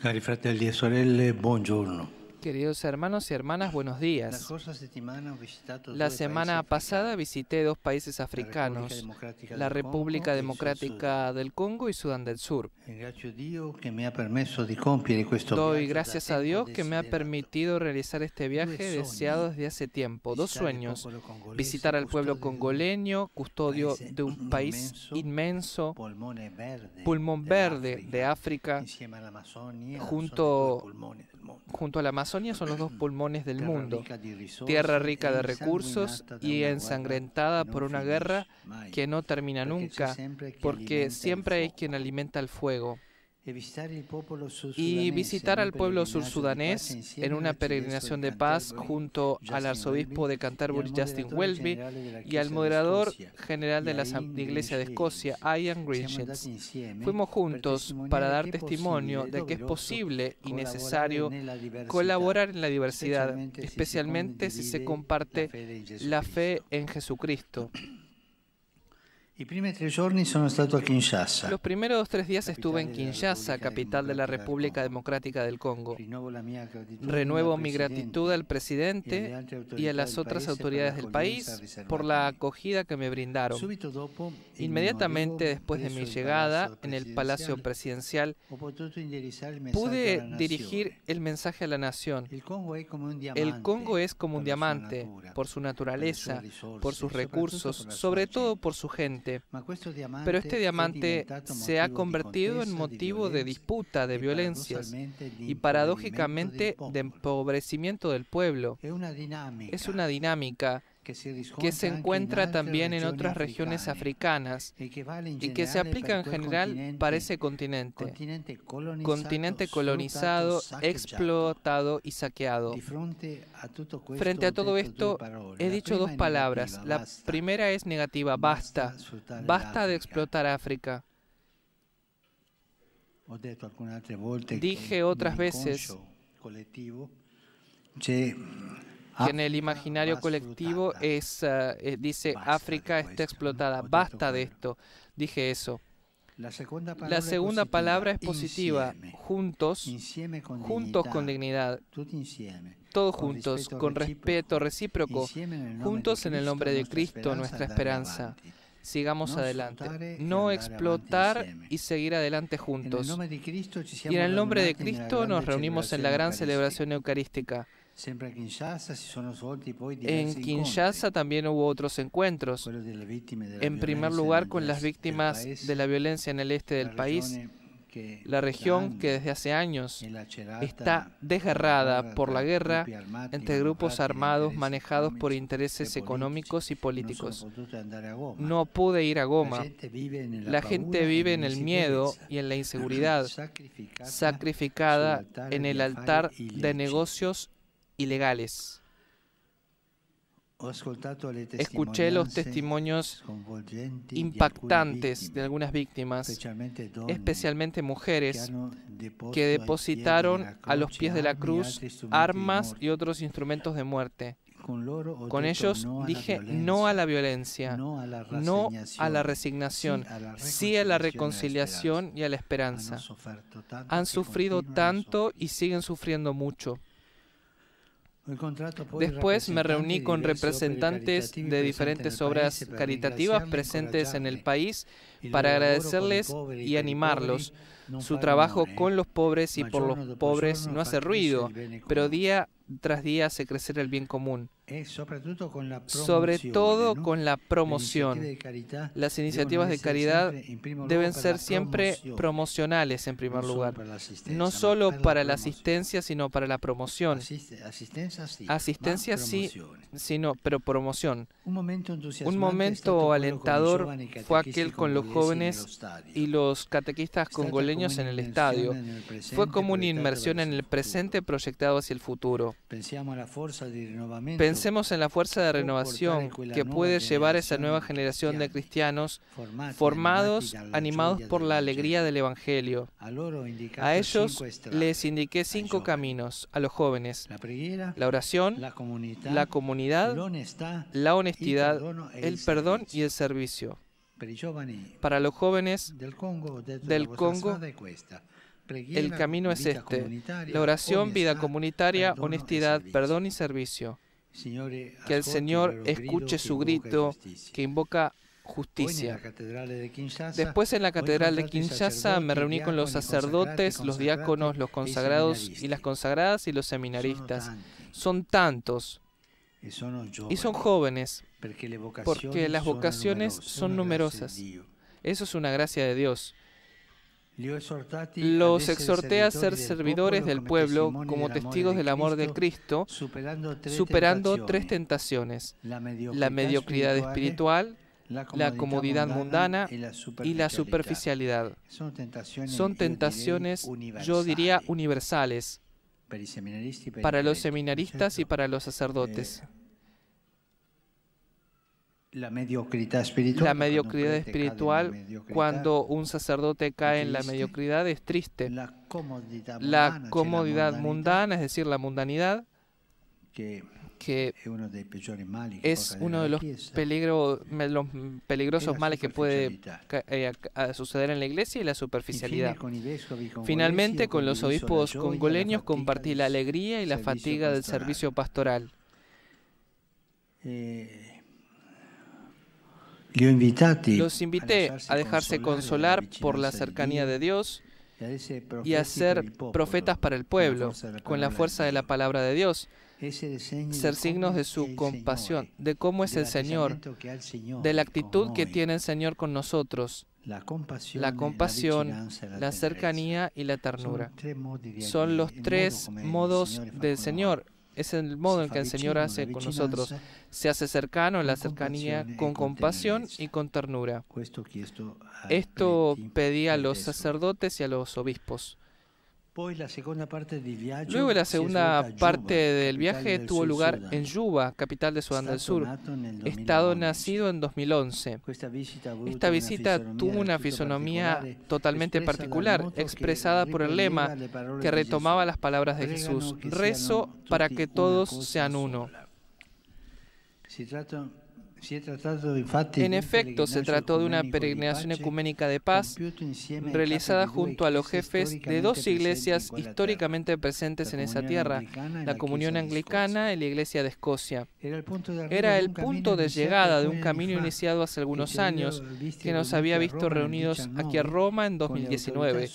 Cari fratelli e sorelle, buongiorno. Queridos hermanos y hermanas, buenos días. La semana pasada visité dos países africanos, la República Democrática del Congo y Sudán del Sur. Doy gracias a Dios que me ha permitido realizar este viaje deseado desde hace tiempo. Dos sueños. Visitar al pueblo congoleño, custodio de un país inmenso, pulmón verde de África, junto junto a la Amazonia son los dos pulmones del mundo, tierra rica de recursos y ensangrentada por una guerra que no termina nunca, porque siempre hay quien alimenta el fuego y visitar al pueblo sursudanés en una peregrinación de paz junto al arzobispo de Canterbury Justin Welby y al moderador general de la Iglesia de Escocia, Ian Greenshitz. Fuimos juntos para dar testimonio de que es posible y necesario colaborar en la diversidad, especialmente si se comparte la fe en Jesucristo. Los primeros tres días estuve en Kinshasa, capital de la República Democrática del Congo. Renuevo mi gratitud al presidente y a las otras autoridades del país por la acogida que me brindaron. Inmediatamente después de mi llegada en el Palacio Presidencial, pude dirigir el mensaje a la nación. El Congo es como un diamante por su naturaleza, por sus recursos, sobre todo por su gente. Pero este diamante se ha convertido en motivo de disputa, de violencias y paradójicamente de empobrecimiento del pueblo. Es una dinámica que se encuentra también en otras regiones africanas y que se aplica en general para ese continente, continente colonizado, explotado y saqueado. Frente a todo esto, he dicho dos palabras. La primera es negativa, basta, basta. de explotar África. Dije otras veces que en el imaginario colectivo es, ah, eh, dice África está explotada, basta de esto. Dije eso. La segunda palabra es positiva, juntos, juntos con dignidad, todos juntos, con respeto recíproco, juntos en el nombre de Cristo, nuestra esperanza. Sigamos adelante. No explotar y seguir adelante juntos. Y en el nombre de Cristo nos reunimos en la gran celebración eucarística. En Kinshasa también hubo otros encuentros. En primer lugar con las víctimas de la violencia en el este del país, la región que desde hace años está desgarrada por la guerra entre grupos armados manejados por intereses económicos y políticos. No pude ir a Goma. La gente vive en el miedo y en la inseguridad, sacrificada en el altar de negocios ilegales. Escuché los testimonios impactantes de algunas víctimas, especialmente mujeres, que depositaron a los pies de la cruz armas y otros instrumentos de muerte. Con ellos dije no a la violencia, no a la resignación, sí a la reconciliación y a la esperanza. Han sufrido tanto y siguen sufriendo mucho. Después me reuní con representantes de diferentes obras caritativas presentes en el país para agradecerles y animarlos. Su trabajo con los pobres y por los pobres no hace ruido, pero día tras día hace crecer el bien común. Sobre todo con la promoción. Las iniciativas de caridad deben ser siempre promocionales en primer lugar. No solo para la asistencia, sino para la promoción. Asistencia sí, sino, pero promoción. Un momento alentador fue aquel con los jóvenes y los catequistas congoleños en el estadio. Fue como una inmersión en el presente proyectado hacia el futuro. Pensemos en la fuerza de renovación que puede llevar esa nueva generación de cristianos formados, animados por la alegría del Evangelio. A ellos les indiqué cinco caminos a los jóvenes. La oración, la comunidad, la honestidad, el perdón y el servicio. Para los jóvenes del Congo, El camino es este, la oración, vida comunitaria, honestidad, perdón y servicio. Que el Señor escuche su grito que invoca justicia. Después en la Catedral de Kinshasa me reuní con los sacerdotes, los diáconos, los consagrados y las consagradas y los seminaristas. Son tantos y son jóvenes porque las vocaciones son numerosas. Eso es una gracia de Dios. Los exhorté a ser servidores del pueblo como testigos del amor de Cristo, superando tres tentaciones, la mediocridad espiritual, la comodidad mundana y la superficialidad. Son tentaciones, yo diría, universales para los seminaristas y para los sacerdotes. La mediocridad espiritual, cuando un sacerdote cae en la mediocridad, es triste. La comodidad mundana, es decir, la mundanidad, que es uno de los, peligros, los peligrosos males que puede eh, suceder en la iglesia y la superficialidad. Finalmente, con los obispos congoleños compartí la alegría y la fatiga del servicio pastoral. Eh, los invité a dejarse consolar por la cercanía de Dios y a ser profetas para el pueblo, con la fuerza de la palabra de Dios, ser signos de su compasión, de cómo es el Señor, de la actitud que tiene el Señor con nosotros, la compasión, la cercanía y la ternura. Son los tres modos del Señor es el modo en que el Señor hace con nosotros. Se hace cercano en la cercanía con compasión y con ternura. Esto pedía a los sacerdotes y a los obispos. Luego la segunda parte del viaje tuvo lugar en Yuba, capital de Sudán del Sur, estado nacido en 2011. Esta visita tuvo una fisonomía totalmente particular, expresada por el lema que retomaba las palabras de Jesús, rezo para que todos sean uno. En efecto, se trató de una peregrinación ecuménica de paz realizada junto a los jefes de dos iglesias históricamente presentes en esa tierra, la Comunión Anglicana y la Iglesia de Escocia. Era el punto de llegada de un camino iniciado hace algunos años que nos había visto reunidos aquí a Roma en 2019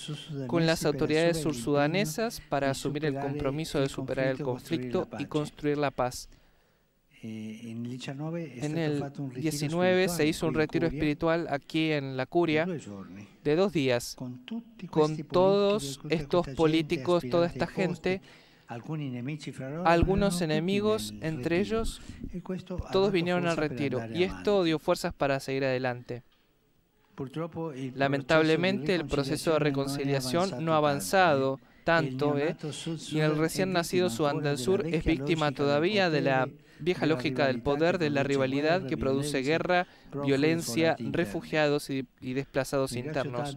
con las autoridades sursudanesas para asumir el compromiso de superar el conflicto y construir la paz. Eh, en el 19 se hizo un retiro espiritual aquí en la curia de dos días con todos estos políticos, toda esta gente, algunos enemigos entre ellos, todos vinieron al retiro y esto dio fuerzas para seguir adelante. Lamentablemente el proceso de reconciliación no ha avanzado tanto ¿eh? y el recién nacido Sudán del Sur es víctima todavía de la vieja lógica del poder, de la rivalidad que produce guerra, violencia, refugiados y, desplazados internos.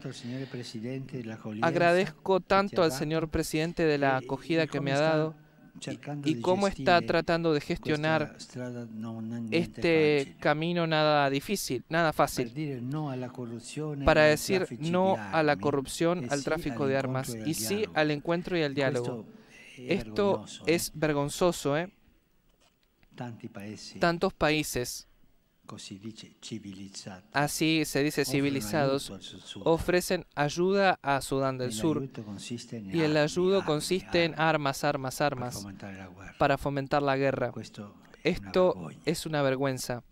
Agradezco tanto al señor presidente de la acogida que me ha dado y cómo está tratando de gestionar este camino nada difícil, nada fácil, para decir no a la corrupción, al tráfico de armas y sí al encuentro y al diálogo. Esto es vergonzoso, ¿eh? tantos países, así se dice civilizados, ofrecen ayuda a Sudán del Sur. Y el ayudo consiste en armas, armas, armas, para fomentar la guerra. Esto es una vergüenza.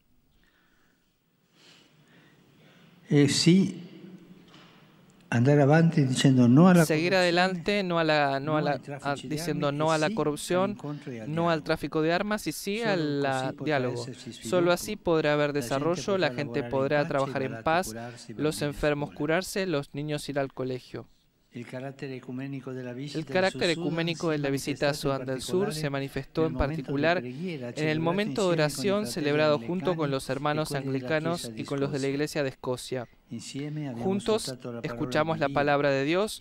Eh, sí, andar adelante diciendo no a la seguir adelante no a la no a la diciendo no a la corrupción no al tráfico de armas y sí al diálogo. solo así podrá haber desarrollo la gente podrá trabajar en paz los enfermos curarse los niños ir al colegio el carácter ecuménico de la visita a Sudán del Sur se manifestó en particular en el momento de oración celebrado junto con los hermanos anglicanos y con los de la Iglesia de Escocia. Juntos escuchamos la palabra de Dios,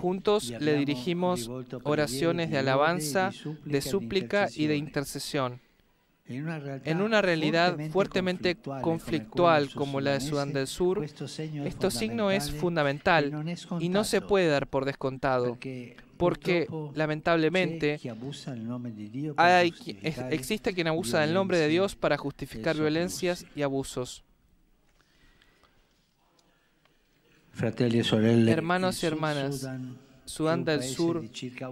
juntos le dirigimos oraciones de alabanza, de súplica y de intercesión. En una realidad fuertemente conflictual como la de Sudán del Sur, este signo es fundamental y no se puede dar por descontado, porque lamentablemente existe quien abusa del nombre de Dios para justificar violencias y abusos. E Hermanos y hermanas, Sudán del Sur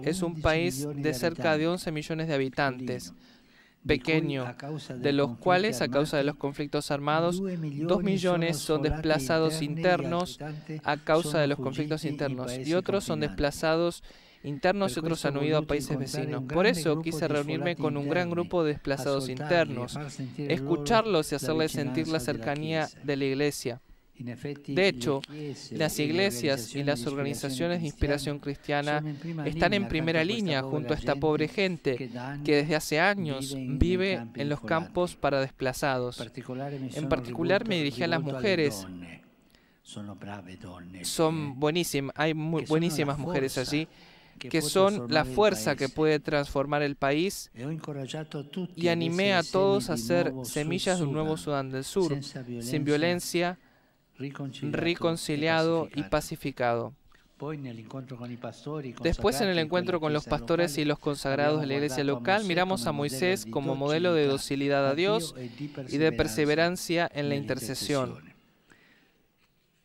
es un país de cerca de 11 millones de habitantes, pequeño, de los cuales, a causa de los conflictos armados, 2 millones son desplazados internos a causa de los conflictos internos y otros son desplazados internos y otros han huido a países vecinos. Por eso quise reunirme con un gran grupo de desplazados internos, escucharlos y hacerles sentir la cercanía de la iglesia. De hecho, las iglesias y las organizaciones de inspiración cristiana están en primera línea junto a esta pobre gente que desde hace años vive en los campos para desplazados. En particular me dirigí a las mujeres. Son buenísimas, hay buenísimas mujeres allí que son la fuerza que puede transformar el país y animé a todos a ser semillas de un nuevo Sudán del Sur, sin violencia, reconciliado y pacificado. Después en el encuentro con los pastores y los consagrados de la iglesia local, miramos a Moisés como modelo de docilidad a Dios y de perseverancia en la intercesión.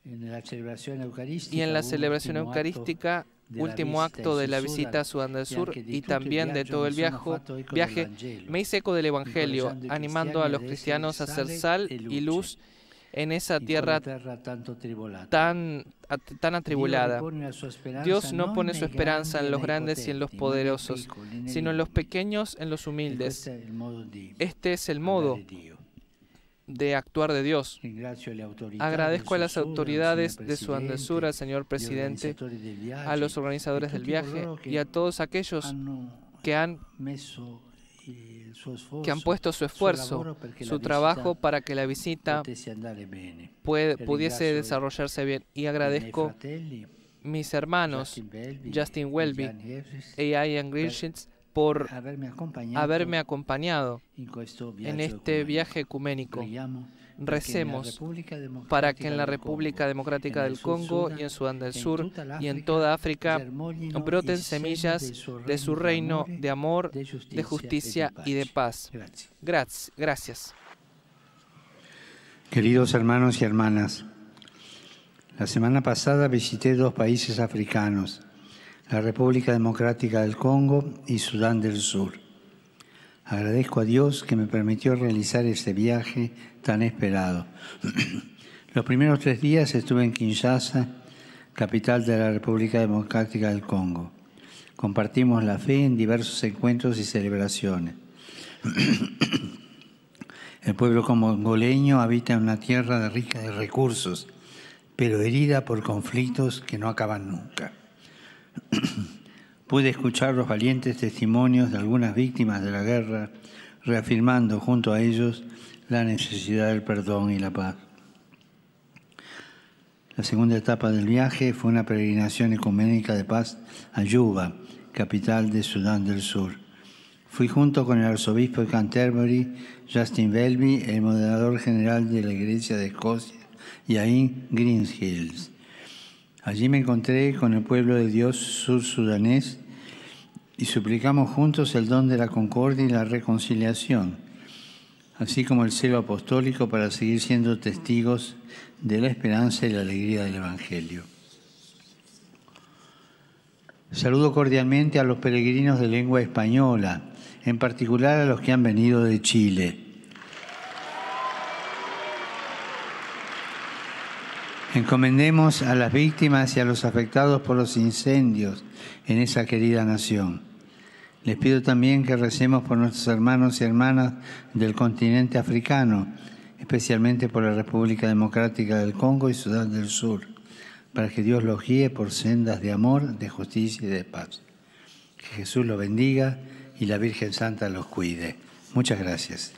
Y en la celebración eucarística, último acto de la visita a Sudán del Sur y también de todo el viaje, me hice eco del Evangelio, animando a los cristianos a ser sal y luz en esa tierra tan, tan atribulada. Dios no pone su esperanza en los grandes y en los poderosos, sino en los pequeños, en los humildes. Este es el modo de actuar de Dios. Agradezco a las autoridades de Sudán del Sur, al señor presidente, a los organizadores del viaje y a todos aquellos que han que han puesto su esfuerzo, su trabajo para que la visita pudiese desarrollarse bien. Y agradezco mis hermanos Justin Welby e Ian Griffiths por haberme acompañado en este viaje ecuménico recemos para que en la República Democrática del Congo y en Sudán del Sur y en toda África broten semillas de su reino de amor, de justicia y de paz. Gracias. Queridos hermanos y hermanas, la semana pasada visité dos países africanos, la República Democrática del Congo y Sudán del Sur. Agradezco a Dios que me permitió realizar este viaje tan esperado. Los primeros tres días estuve en Kinshasa, capital de la República Democrática del Congo. Compartimos la fe en diversos encuentros y celebraciones. El pueblo congoleño habita en una tierra rica de recursos, pero herida por conflictos que no acaban nunca. Pude escuchar los valientes testimonios de algunas víctimas de la guerra, reafirmando junto a ellos la necesidad del perdón y la paz. La segunda etapa del viaje fue una peregrinación ecuménica de paz a Yuba, capital de Sudán del Sur. Fui junto con el arzobispo de Canterbury, Justin Welby, el moderador general de la Iglesia de Escocia, y ahí. Allí me encontré con el pueblo de Dios sur-sudanés y suplicamos juntos el don de la concordia y la reconciliación, así como el celo apostólico para seguir siendo testigos de la esperanza y la alegría del Evangelio. Saludo cordialmente a los peregrinos de lengua española, en particular a los que han venido de Chile. Encomendemos a las víctimas y a los afectados por los incendios en esa querida nación. Les pido también que recemos por nuestros hermanos y hermanas del continente africano, especialmente por la República Democrática del Congo y Sudán del Sur, para que Dios los guíe por sendas de amor, de justicia y de paz. Que Jesús los bendiga y la Virgen Santa los cuide. Muchas gracias.